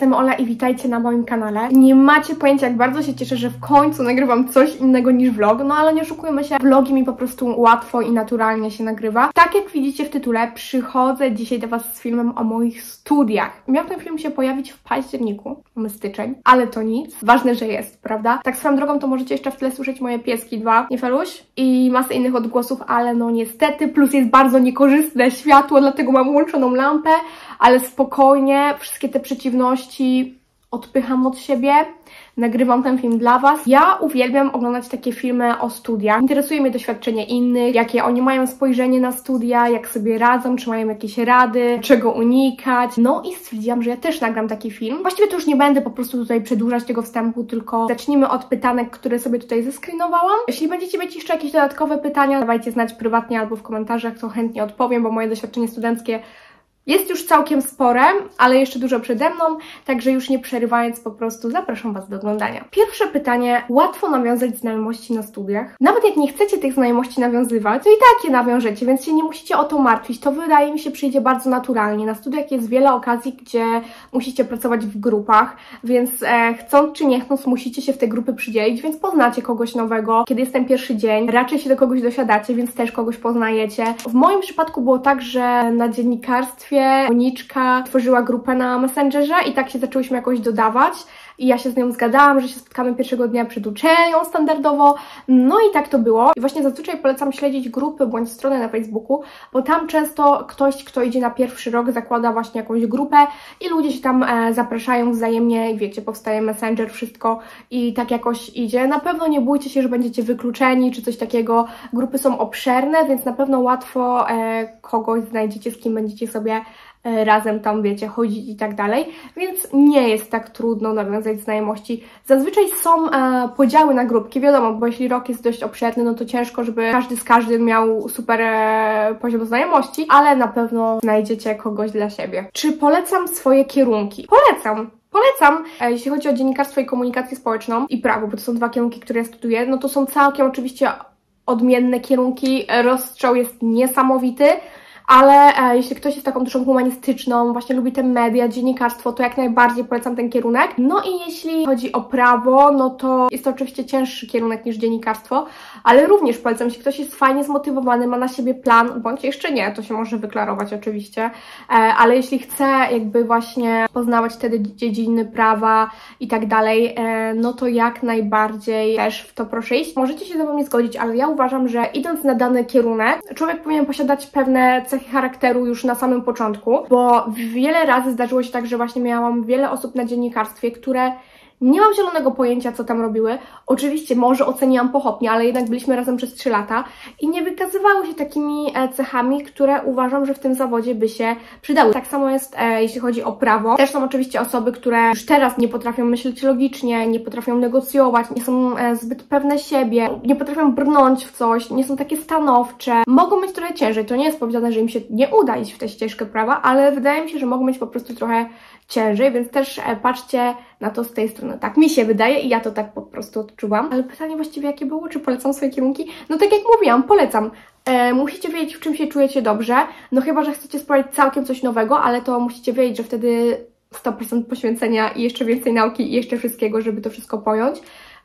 jestem Ola i witajcie na moim kanale. Nie macie pojęcia, jak bardzo się cieszę, że w końcu nagrywam coś innego niż vlog, no ale nie oszukujmy się, vlogi mi po prostu łatwo i naturalnie się nagrywa. Tak jak widzicie w tytule, przychodzę dzisiaj do Was z filmem o moich studiach. Miał ten film się pojawić w październiku, mamy styczeń, ale to nic. Ważne, że jest, prawda? Tak swoją drogą to możecie jeszcze w tle słyszeć moje pieski dwa, nie feluś? I masę innych odgłosów, ale no niestety, plus jest bardzo niekorzystne światło, dlatego mam włączoną lampę, ale spokojnie, wszystkie te przeciwności odpycham od siebie, nagrywam ten film dla Was. Ja uwielbiam oglądać takie filmy o studiach. Interesuje mnie doświadczenie innych, jakie oni mają spojrzenie na studia, jak sobie radzą, czy mają jakieś rady, czego unikać. No i stwierdziłam, że ja też nagram taki film. Właściwie to już nie będę po prostu tutaj przedłużać tego wstępu, tylko zacznijmy od pytanek, które sobie tutaj zeskrynowałam. Jeśli będziecie mieć jeszcze jakieś dodatkowe pytania, dawajcie znać prywatnie albo w komentarzach, to chętnie odpowiem, bo moje doświadczenie studenckie jest już całkiem spore, ale jeszcze dużo przede mną, także już nie przerywając po prostu zapraszam Was do oglądania. Pierwsze pytanie. Łatwo nawiązać znajomości na studiach? Nawet jak nie chcecie tych znajomości nawiązywać, to i tak je nawiążecie, więc się nie musicie o to martwić. To wydaje mi się przyjdzie bardzo naturalnie. Na studiach jest wiele okazji, gdzie musicie pracować w grupach, więc e, chcąc czy nie chcąc musicie się w te grupy przydzielić, więc poznacie kogoś nowego. Kiedy jest ten pierwszy dzień, raczej się do kogoś dosiadacie, więc też kogoś poznajecie. W moim przypadku było tak, że na dziennikarstwie Moniczka tworzyła grupę na Messengerze i tak się zaczęłyśmy jakoś dodawać i ja się z nią zgadałam, że się spotkamy pierwszego dnia przed uczelnią standardowo, no i tak to było. I właśnie zazwyczaj polecam śledzić grupy bądź strony na Facebooku, bo tam często ktoś, kto idzie na pierwszy rok zakłada właśnie jakąś grupę i ludzie się tam e, zapraszają wzajemnie wiecie, powstaje Messenger, wszystko i tak jakoś idzie. Na pewno nie bójcie się, że będziecie wykluczeni czy coś takiego. Grupy są obszerne, więc na pewno łatwo e, kogoś znajdziecie, z kim będziecie sobie razem tam, wiecie, chodzić i tak dalej, więc nie jest tak trudno nawiązać znajomości. Zazwyczaj są e, podziały na grupki, wiadomo, bo jeśli rok jest dość obszerny, no to ciężko, żeby każdy z każdym miał super e, poziom znajomości, ale na pewno znajdziecie kogoś dla siebie. Czy polecam swoje kierunki? Polecam! Polecam, e, jeśli chodzi o dziennikarstwo i komunikację społeczną i prawo, bo to są dwa kierunki, które ja studiuję, no to są całkiem oczywiście odmienne kierunki, rozstrzał jest niesamowity, ale e, jeśli ktoś jest taką duszą humanistyczną, właśnie lubi te media, dziennikarstwo, to jak najbardziej polecam ten kierunek. No i jeśli chodzi o prawo, no to jest to oczywiście cięższy kierunek niż dziennikarstwo, ale również polecam, jeśli ktoś jest fajnie zmotywowany, ma na siebie plan, bądź jeszcze nie, to się może wyklarować oczywiście, e, ale jeśli chce jakby właśnie poznawać wtedy dziedziny prawa i tak dalej, e, no to jak najbardziej też w to proszę iść. Możecie się ze mną nie zgodzić, ale ja uważam, że idąc na dany kierunek, człowiek powinien posiadać pewne cechy charakteru już na samym początku, bo wiele razy zdarzyło się tak, że właśnie miałam wiele osób na dziennikarstwie, które nie mam zielonego pojęcia, co tam robiły. Oczywiście może oceniłam pochopnie, ale jednak byliśmy razem przez 3 lata i nie wykazywały się takimi e, cechami, które uważam, że w tym zawodzie by się przydały. Tak samo jest, e, jeśli chodzi o prawo. Też są oczywiście osoby, które już teraz nie potrafią myśleć logicznie, nie potrafią negocjować, nie są e, zbyt pewne siebie, nie potrafią brnąć w coś, nie są takie stanowcze. Mogą mieć trochę ciężej. To nie jest powiedziane, że im się nie uda iść w tę ścieżkę prawa, ale wydaje mi się, że mogą mieć po prostu trochę ciężej, więc też e, patrzcie na to z tej strony. Tak mi się wydaje i ja to tak po prostu odczuwam. Ale pytanie właściwie jakie było? Czy polecam swoje kierunki? No tak jak mówiłam, polecam. E, musicie wiedzieć, w czym się czujecie dobrze. No chyba, że chcecie sprawdzić całkiem coś nowego, ale to musicie wiedzieć, że wtedy 100% poświęcenia i jeszcze więcej nauki i jeszcze wszystkiego, żeby to wszystko pojąć.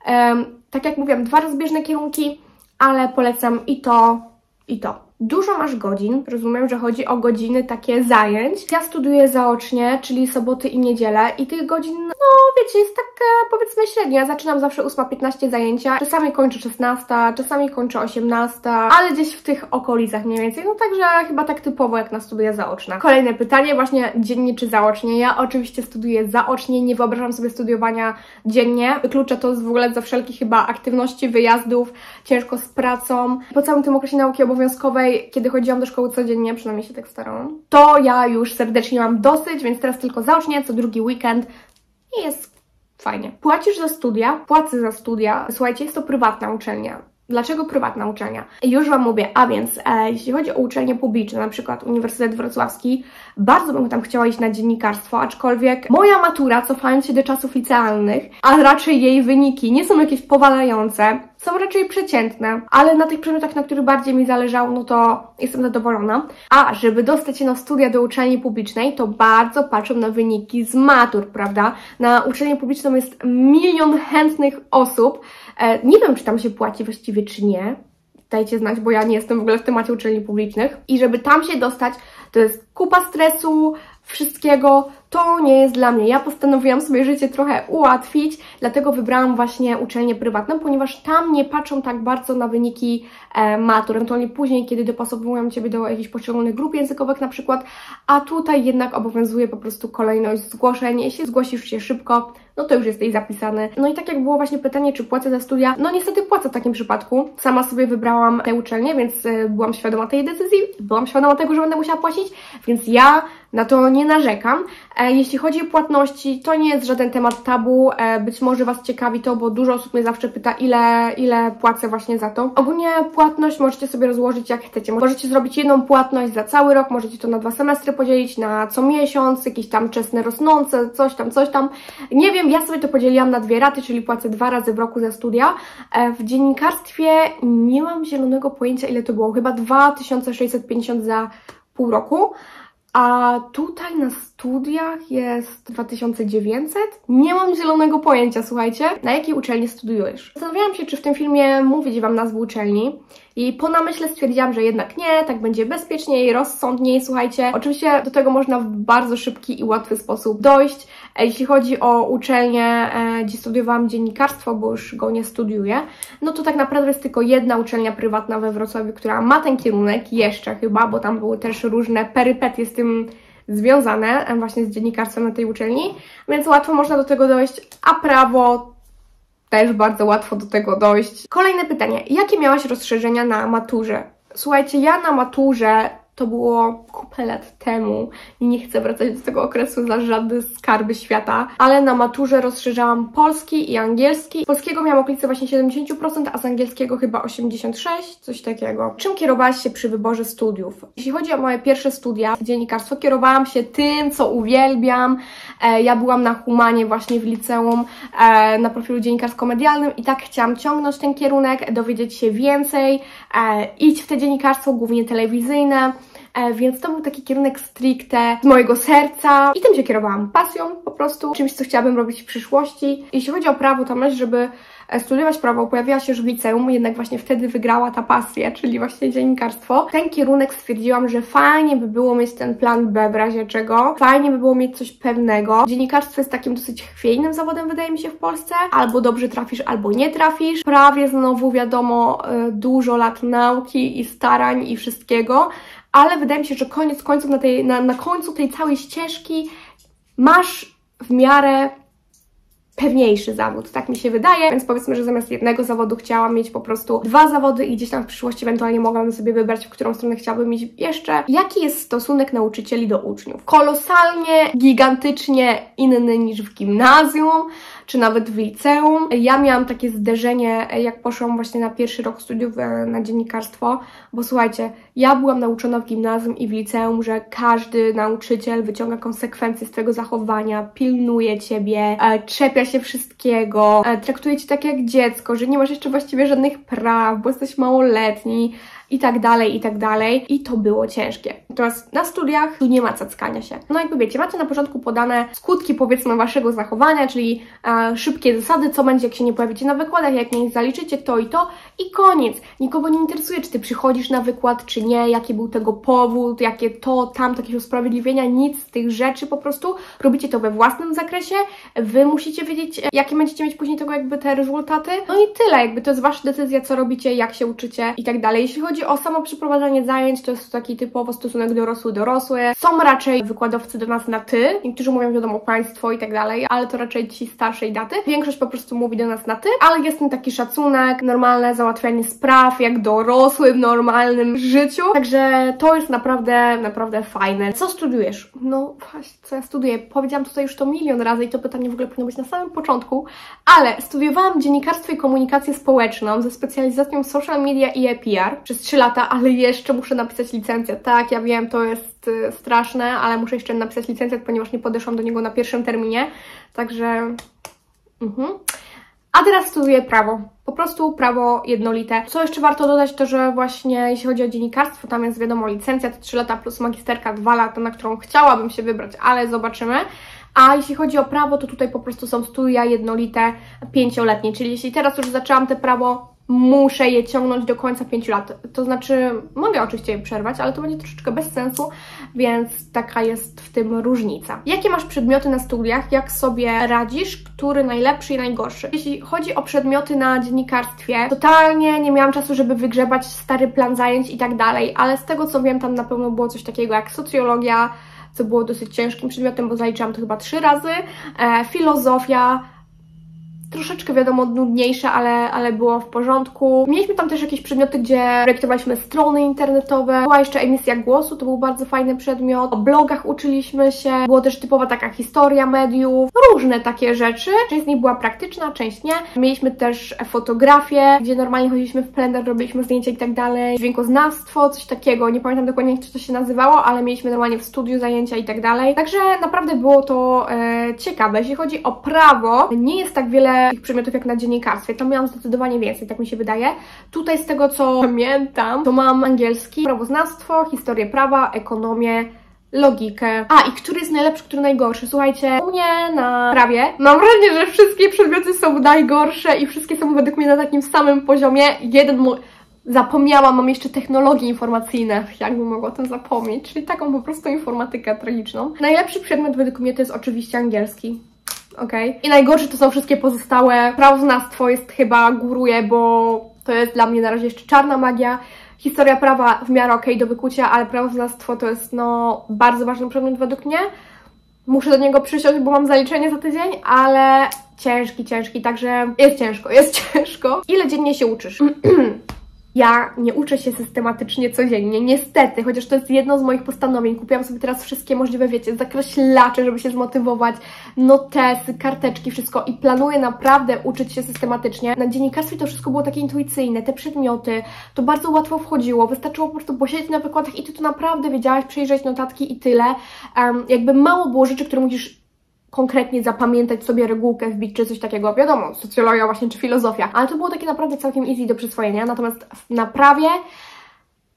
E, tak jak mówiłam, dwa rozbieżne kierunki, ale polecam i to, i to. Dużo masz godzin, rozumiem, że chodzi o godziny takie zajęć. Ja studiuję zaocznie, czyli soboty i niedzielę i tych godzin, no wiecie, jest tak powiedzmy średnio. Ja zaczynam zawsze 8.15 zajęcia, czasami kończę 16, czasami kończę 18, ale gdzieś w tych okolicach mniej więcej. No także chyba tak typowo jak na studia zaoczne. Kolejne pytanie, właśnie dziennie czy zaocznie? Ja oczywiście studiuję zaocznie, nie wyobrażam sobie studiowania dziennie. Wykluczę to w ogóle za wszelkich chyba aktywności, wyjazdów, ciężko z pracą. Po całym tym okresie nauki obowiązkowej kiedy chodziłam do szkoły codziennie, przynajmniej się tak starałam, to ja już serdecznie mam dosyć, więc teraz tylko zaocznie, co drugi weekend i jest fajnie. Płacisz za studia, płacę za studia. Słuchajcie, jest to prywatna uczelnia Dlaczego prywatna uczelnia? Już Wam mówię, a więc e, jeśli chodzi o uczelnie publiczne, na przykład Uniwersytet Wrocławski, bardzo bym tam chciała iść na dziennikarstwo, aczkolwiek moja matura, cofając się do czasów licealnych, a raczej jej wyniki nie są jakieś powalające, są raczej przeciętne, ale na tych przedmiotach, na których bardziej mi zależało, no to jestem zadowolona. A żeby dostać się na studia do uczelni publicznej, to bardzo patrzę na wyniki z matur, prawda? Na uczelnię publiczną jest milion chętnych osób. E, nie wiem, czy tam się płaci właściwie, czy nie. Dajcie znać, bo ja nie jestem w ogóle w temacie uczelni publicznych. I żeby tam się dostać, to jest kupa stresu, wszystkiego, to nie jest dla mnie. Ja postanowiłam sobie życie trochę ułatwić, dlatego wybrałam właśnie uczelnię prywatną, ponieważ tam nie patrzą tak bardzo na wyniki e, matur, ewentualnie później, kiedy dopasowują Ciebie do jakichś poszczególnych grup językowych na przykład, a tutaj jednak obowiązuje po prostu kolejność zgłoszeń. Jeśli zgłosisz się szybko, no to już jesteś zapisany. No i tak jak było właśnie pytanie, czy płacę za studia, no niestety płacę w takim przypadku. Sama sobie wybrałam tę uczelnię, więc e, byłam świadoma tej decyzji, byłam świadoma tego, że będę musiała płacić, więc ja na to nie narzekam. E, jeśli chodzi o płatności, to nie jest żaden temat tabu. E, być może Was ciekawi to, bo dużo osób mnie zawsze pyta, ile, ile płacę właśnie za to. Ogólnie płatność możecie sobie rozłożyć jak chcecie. Możecie zrobić jedną płatność za cały rok, możecie to na dwa semestry podzielić, na co miesiąc, jakieś tam czesne rosnące, coś tam, coś tam. Nie wiem, ja sobie to podzieliłam na dwie raty, czyli płacę dwa razy w roku za studia. E, w dziennikarstwie nie mam zielonego pojęcia, ile to było. Chyba 2650 za pół roku. A tutaj na studiach jest 2900? Nie mam zielonego pojęcia, słuchajcie. Na jakiej uczelni studiujesz? Zastanawiałam się, czy w tym filmie mówić Wam nazwę uczelni. I po namyśle stwierdziłam, że jednak nie, tak będzie bezpieczniej, rozsądniej, słuchajcie. Oczywiście do tego można w bardzo szybki i łatwy sposób dojść. E, jeśli chodzi o uczelnię, e, gdzie studiowałam dziennikarstwo, bo już go nie studiuję, no to tak naprawdę jest tylko jedna uczelnia prywatna we Wrocławiu, która ma ten kierunek, jeszcze chyba, bo tam były też różne perypetie z tym związane e, właśnie z dziennikarstwem na tej uczelni, więc łatwo można do tego dojść, a prawo też bardzo łatwo do tego dojść. Kolejne pytanie. Jakie miałaś rozszerzenia na maturze? Słuchajcie, ja na maturze to było kupę lat temu i nie chcę wracać do tego okresu za żadne skarby świata, ale na maturze rozszerzałam polski i angielski. Z polskiego miałam okolice właśnie 70%, a z angielskiego chyba 86%, coś takiego. Czym kierowałaś się przy wyborze studiów? Jeśli chodzi o moje pierwsze studia, dziennikarstwo, kierowałam się tym, co uwielbiam. E, ja byłam na humanie właśnie w liceum, e, na profilu dziennikarsko-medialnym i tak chciałam ciągnąć ten kierunek, dowiedzieć się więcej, e, iść w te dziennikarstwo, głównie telewizyjne. E, więc to był taki kierunek stricte z mojego serca i tym się kierowałam, pasją po prostu, czymś, co chciałabym robić w przyszłości. Jeśli chodzi o prawo, to myślę, żeby e, studiować prawo pojawiła się już w liceum, jednak właśnie wtedy wygrała ta pasja, czyli właśnie dziennikarstwo. Ten kierunek stwierdziłam, że fajnie by było mieć ten plan B w razie czego, fajnie by było mieć coś pewnego. Dziennikarstwo jest takim dosyć chwiejnym zawodem, wydaje mi się, w Polsce. Albo dobrze trafisz, albo nie trafisz. Prawie znowu wiadomo, e, dużo lat nauki i starań i wszystkiego, ale wydaje mi się, że koniec końców na, tej, na, na końcu tej całej ścieżki masz w miarę pewniejszy zawód, tak mi się wydaje, więc powiedzmy, że zamiast jednego zawodu chciałam mieć po prostu dwa zawody i gdzieś tam w przyszłości ewentualnie mogłam sobie wybrać, w którą stronę chciałabym mieć jeszcze. Jaki jest stosunek nauczycieli do uczniów? Kolosalnie, gigantycznie inny niż w gimnazjum, czy nawet w liceum. Ja miałam takie zderzenie, jak poszłam właśnie na pierwszy rok studiów e, na dziennikarstwo, bo słuchajcie, ja byłam nauczona w gimnazjum i w liceum, że każdy nauczyciel wyciąga konsekwencje z Twojego zachowania, pilnuje Ciebie, e, czepia się wszystkiego, e, traktuje Cię tak jak dziecko, że nie masz jeszcze właściwie żadnych praw, bo jesteś małoletni, i tak dalej, i tak dalej. I to było ciężkie. Teraz na studiach tu nie ma cackania się. No jakby wiecie, macie na początku podane skutki powiedzmy waszego zachowania, czyli e, szybkie zasady, co będzie jak się nie pojawicie na wykładach, jak nie zaliczycie to i to i koniec. Nikogo nie interesuje, czy ty przychodzisz na wykład, czy nie, jaki był tego powód, jakie to, tam, jakieś usprawiedliwienia, nic z tych rzeczy po prostu. Robicie to we własnym zakresie, wy musicie wiedzieć, jakie będziecie mieć później tego jakby te rezultaty. No i tyle, jakby to jest wasza decyzja, co robicie, jak się uczycie i tak dalej. Jeśli chodzi o samo przeprowadzanie zajęć, to jest taki typowo stosunek dorosły-dorosły. Są raczej wykładowcy do nas na ty, niektórzy mówią wiadomo państwo i tak dalej, ale to raczej ci starszej daty. Większość po prostu mówi do nas na ty, ale jest ten taki szacunek, normalne załatwianie spraw, jak dorosły w normalnym życiu. Także to jest naprawdę, naprawdę fajne. Co studiujesz? No właśnie, co ja studiuję? Powiedziałam tutaj już to milion razy i to pytanie w ogóle powinno być na samym początku, ale studiowałam dziennikarstwo i komunikację społeczną ze specjalizacją social media i e-PR przez 3 lata, ale jeszcze muszę napisać licencję. Tak, ja wiem, to jest y, straszne, ale muszę jeszcze napisać licencję, ponieważ nie podeszłam do niego na pierwszym terminie, także... Mhm. A teraz studiuję prawo. Po prostu prawo jednolite. Co jeszcze warto dodać, to że właśnie jeśli chodzi o dziennikarstwo, tam jest wiadomo licencja, to 3 lata plus magisterka 2 lata, na którą chciałabym się wybrać, ale zobaczymy. A jeśli chodzi o prawo, to tutaj po prostu są studia jednolite pięcioletnie, czyli jeśli teraz już zaczęłam te prawo, muszę je ciągnąć do końca 5 lat. To znaczy, mogę oczywiście je przerwać, ale to będzie troszeczkę bez sensu, więc taka jest w tym różnica. Jakie masz przedmioty na studiach? Jak sobie radzisz? Który najlepszy i najgorszy? Jeśli chodzi o przedmioty na dziennikarstwie, totalnie nie miałam czasu, żeby wygrzebać stary plan zajęć i tak dalej, ale z tego co wiem, tam na pewno było coś takiego jak socjologia, co było dosyć ciężkim przedmiotem, bo zaliczyłam to chyba trzy razy, e, filozofia, troszeczkę wiadomo nudniejsze, ale, ale było w porządku. Mieliśmy tam też jakieś przedmioty, gdzie projektowaliśmy strony internetowe. Była jeszcze emisja głosu, to był bardzo fajny przedmiot. O blogach uczyliśmy się. Było też typowa taka historia mediów. Różne takie rzeczy. Część z nich była praktyczna, część nie. Mieliśmy też fotografię, gdzie normalnie chodziliśmy w plender, robiliśmy zdjęcia i tak dalej. Dźwiękoznawstwo, coś takiego. Nie pamiętam dokładnie, jak to się nazywało, ale mieliśmy normalnie w studiu zajęcia i tak dalej. Także naprawdę było to e, ciekawe. Jeśli chodzi o prawo, nie jest tak wiele takich przedmiotów jak na dziennikarstwie. To miałam zdecydowanie więcej, tak mi się wydaje. Tutaj z tego, co pamiętam, to mam angielski, prawoznawstwo, historię prawa, ekonomię, logikę. A, i który jest najlepszy, który najgorszy? Słuchajcie, u mnie na prawie mam wrażenie, że wszystkie przedmioty są najgorsze i wszystkie są według mnie na takim samym poziomie. Jeden mój... Zapomniałam, mam jeszcze technologie informacyjne, jakbym mogła o tym zapomnieć, czyli taką po prostu informatykę tragiczną. Najlepszy przedmiot według mnie to jest oczywiście angielski ok? I najgorsze to są wszystkie pozostałe. Prawoznawstwo jest chyba góruje, bo to jest dla mnie na razie jeszcze czarna magia. Historia prawa w miarę ok do wykucia, ale prawoznawstwo to jest no bardzo ważny przedmiot według mnie. Muszę do niego przysiąść, bo mam zaliczenie za tydzień, ale ciężki, ciężki, także jest ciężko, jest ciężko. Ile dziennie się uczysz? Ja nie uczę się systematycznie codziennie, niestety, chociaż to jest jedno z moich postanowień. Kupiłam sobie teraz wszystkie możliwe, wiecie, zakreślacze, żeby się zmotywować, notesy, karteczki, wszystko i planuję naprawdę uczyć się systematycznie. Na dziennikarstwie to wszystko było takie intuicyjne, te przedmioty, to bardzo łatwo wchodziło, wystarczyło po prostu posiedzieć na wykładach i Ty to naprawdę wiedziałaś, przejrzeć notatki i tyle. Um, jakby mało było rzeczy, które musisz konkretnie zapamiętać sobie regułkę, wbić czy coś takiego. Wiadomo, socjologia właśnie czy filozofia, ale to było takie naprawdę całkiem easy do przyswojenia. Natomiast na prawie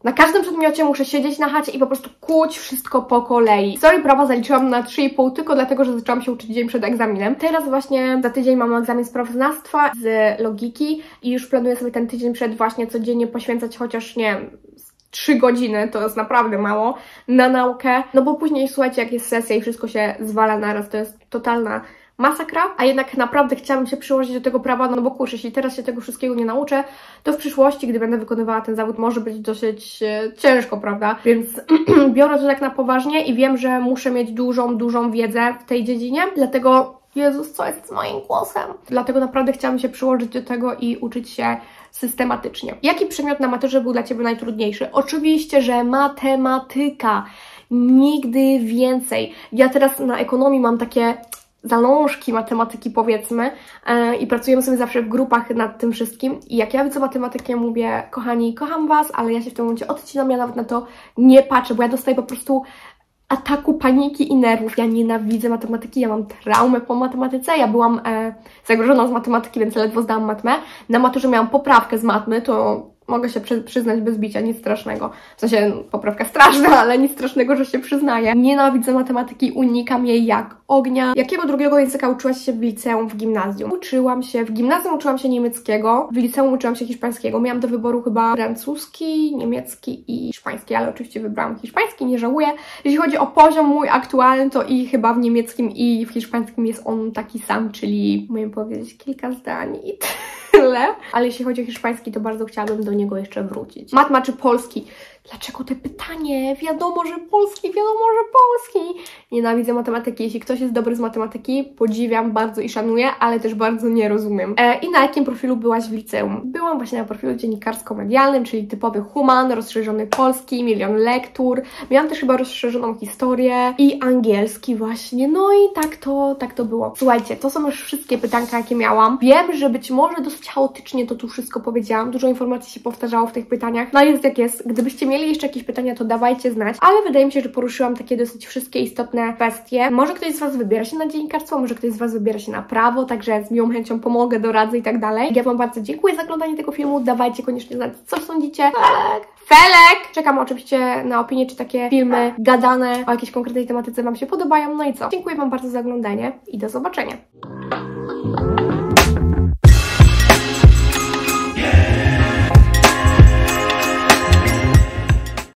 na każdym przedmiocie muszę siedzieć na chacie i po prostu kłuć wszystko po kolei. Historii prawa zaliczyłam na 3,5 tylko dlatego, że zaczęłam się uczyć dzień przed egzaminem. Teraz właśnie za tydzień mam egzamin z prawoznawstwa, z logiki i już planuję sobie ten tydzień przed właśnie codziennie poświęcać chociaż, nie wiem, 3 godziny, to jest naprawdę mało, na naukę, no bo później, słuchajcie, jak jest sesja i wszystko się zwala naraz, to jest totalna masakra, a jednak naprawdę chciałabym się przyłożyć do tego prawa, no bo kurczę, jeśli teraz się tego wszystkiego nie nauczę, to w przyszłości, gdy będę wykonywała ten zawód, może być dosyć e, ciężko, prawda? Więc biorę to tak na poważnie i wiem, że muszę mieć dużą, dużą wiedzę w tej dziedzinie, dlatego Jezus, co jest z moim głosem? Dlatego naprawdę chciałam się przyłożyć do tego i uczyć się systematycznie. Jaki przedmiot na maturze był dla Ciebie najtrudniejszy? Oczywiście, że matematyka. Nigdy więcej. Ja teraz na ekonomii mam takie zalążki matematyki powiedzmy yy, i pracujemy sobie zawsze w grupach nad tym wszystkim i jak ja widzę matematykę mówię, kochani, kocham Was, ale ja się w tym momencie odcinam, ja nawet na to nie patrzę, bo ja dostaję po prostu ataku paniki i nerwów. Ja nienawidzę matematyki, ja mam traumę po matematyce. Ja byłam e, zagrożona z matematyki, więc ledwo zdałam matmę. Na maturze miałam poprawkę z matmy, to mogę się przy, przyznać bez bicia, nic strasznego. W sensie poprawka straszna, ale nic strasznego, że się przyznaję. Nienawidzę matematyki, unikam jej jak ognia. Jakiego drugiego języka uczyłaś się w liceum, w gimnazjum? Uczyłam się, w gimnazjum uczyłam się niemieckiego, w liceum uczyłam się hiszpańskiego. Miałam do wyboru chyba francuski, niemiecki i hiszpański, ale oczywiście wybrałam hiszpański, nie żałuję. Jeśli chodzi o poziom mój aktualny, to i chyba w niemieckim i w hiszpańskim jest on taki sam, czyli umiem powiedzieć kilka zdań i tyle. Ale jeśli chodzi o hiszpański, to bardzo chciałabym do niego jeszcze wrócić. Matma czy polski? Dlaczego te pytanie? Wiadomo, że polski, wiadomo, że polski. Nienawidzę matematyki. Jeśli ktoś jest dobry z matematyki, podziwiam bardzo i szanuję, ale też bardzo nie rozumiem. E, I na jakim profilu byłaś w liceum? Byłam właśnie na profilu dziennikarsko-medialnym, czyli typowy human, rozszerzony polski, milion lektur. Miałam też chyba rozszerzoną historię i angielski właśnie. No i tak to, tak to było. Słuchajcie, to są już wszystkie pytanka, jakie miałam. Wiem, że być może dosyć chaotycznie to tu wszystko powiedziałam. Dużo informacji się powtarzało w tych pytaniach. No jest jak jest. Gdybyście mieli jeszcze jakieś pytania, to dawajcie znać. Ale wydaje mi się, że poruszyłam takie dosyć wszystkie istotne kwestie. Może ktoś z Was wybiera się na dziennikarstwo, może ktoś z Was wybiera się na prawo, także z miłą chęcią pomogę, doradzę i tak dalej. Ja Wam bardzo dziękuję za oglądanie tego filmu. Dawajcie koniecznie znać, co sądzicie. Tak. Felek! Czekam oczywiście na opinie, czy takie filmy gadane o jakiejś konkretnej tematyce Wam się podobają. No i co? Dziękuję Wam bardzo za oglądanie i do zobaczenia.